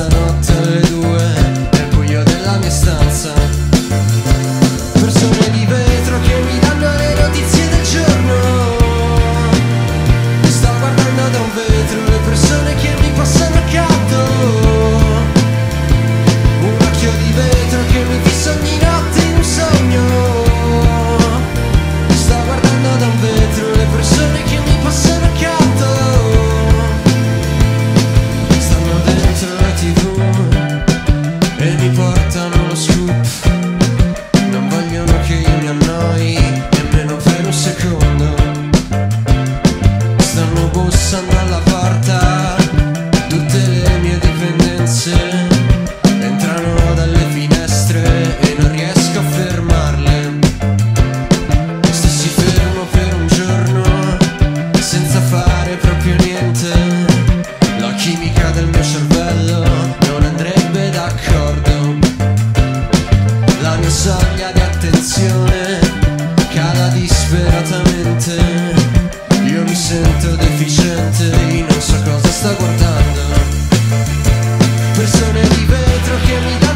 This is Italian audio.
mezzanotte alle due Nel buio della mia stanza. canzone di vetro che mi dà